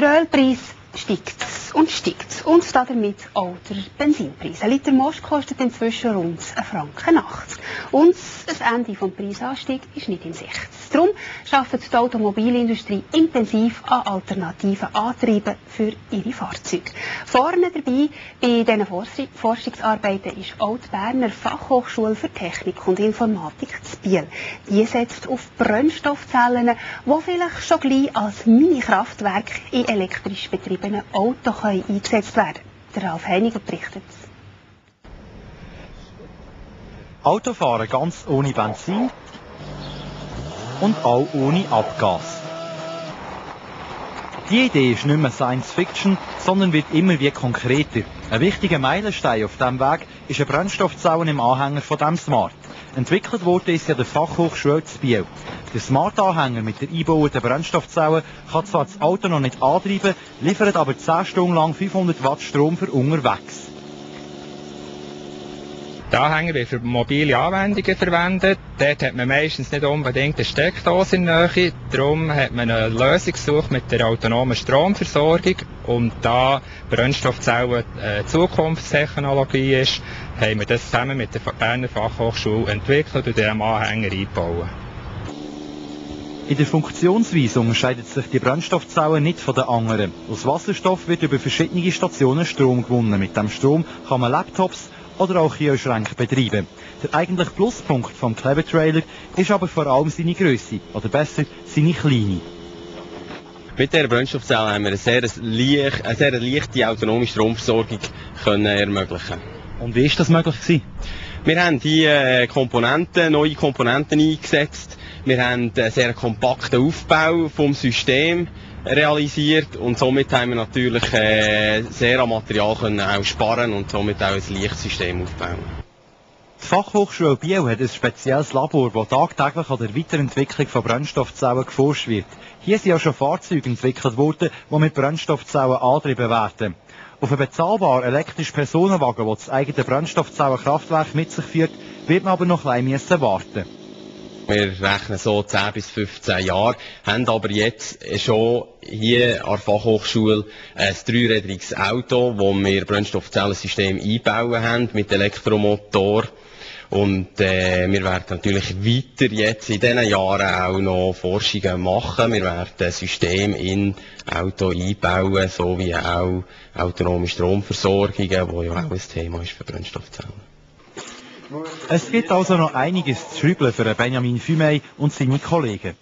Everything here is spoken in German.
Der Ölpreis steigt und steigt. Und damit auch der Benzinpreis. Ein Liter Most kostet inzwischen rund 1,80 Franken. Und das Ende des Preisanstiegs ist nicht in Sicht. Darum arbeitet die Automobilindustrie intensiv an alternativen Antrieben für ihre Fahrzeuge. Vorne dabei bei diesen Forschungsarbeiten ist auch die Berner Fachhochschule für Technik und Informatik zu Biel. Die setzt auf Brennstoffzellen, die vielleicht schon gleich als Mini-Kraftwerk in elektrisch betriebenen Autos eingesetzt werden können. Der Ralf Heiniger berichtet. Autofahren ganz ohne Benzin und auch ohne Abgas. Die Idee ist nicht mehr Science Fiction, sondern wird immer wie konkreter. Ein wichtiger Meilenstein auf diesem Weg ist ein Brennstoffzellen im Anhänger von dem Smart. Entwickelt wurde ist ja der Fachhochschule zu Biel. Der Smart-Anhänger mit der eingebauenden Brennstoffzelle kann zwar das Auto noch nicht antreiben, liefert aber 10 Stunden lang 500 Watt Strom für unterwegs. Der Anhänger wird für mobile Anwendungen verwendet. Dort hat man meistens nicht unbedingt eine Steckdose in der Nähe. Darum hat man eine Lösung gesucht mit der autonomen Stromversorgung. Und da Brennstoffzellen äh, Zukunftstechnologie ist, haben wir das zusammen mit der Berner Fachhochschule entwickelt und in diesem Anhänger eingebaut. In der Funktionsweise unterscheidet sich die Brennstoffzelle nicht von den anderen. Aus Wasserstoff wird über verschiedene Stationen Strom gewonnen. Mit dem Strom kann man Laptops oder auch Kühlschränke betreiben. Der eigentliche Pluspunkt vom Clever Trailer ist aber vor allem seine Größe, oder besser, seine Kleine. Mit dieser Brennstoffzelle haben wir eine sehr, leicht, eine sehr leichte autonome Stromversorgung können ermöglichen. Und wie ist das möglich gewesen? Wir haben die äh, Komponenten, neue Komponenten eingesetzt. Wir haben einen sehr kompakten Aufbau vom System realisiert und somit haben wir natürlich äh, sehr an Material können auch sparen und somit auch ein Lichtsystem aufbauen. Die Fachhochschule Biel hat ein spezielles Labor, das tagtäglich an der Weiterentwicklung von Brennstoffzellen geforscht wird. Hier sind ja schon Fahrzeuge entwickelt worden, die mit Brennstoffzellen angetrieben werden. Auf einen bezahlbaren elektrischen Personenwagen, der das eigene Brennstoffzellenkraftwerk mit sich führt, wird man aber noch ein bisschen warten. Wir rechnen so 10 bis 15 Jahre, haben aber jetzt schon hier an der Fachhochschule ein dreirädriges Auto, wo wir Brennstoffzellensystem einbauen haben mit Elektromotor. Und äh, wir werden natürlich weiter jetzt in diesen Jahren auch noch Forschungen machen. Wir werden System in Auto einbauen, sowie auch autonome Stromversorgungen, wo ja auch ein Thema ist für Brennstoffzellen. Es gibt also noch einiges zu schrübeln für Benjamin Fumey und seine Kollegen.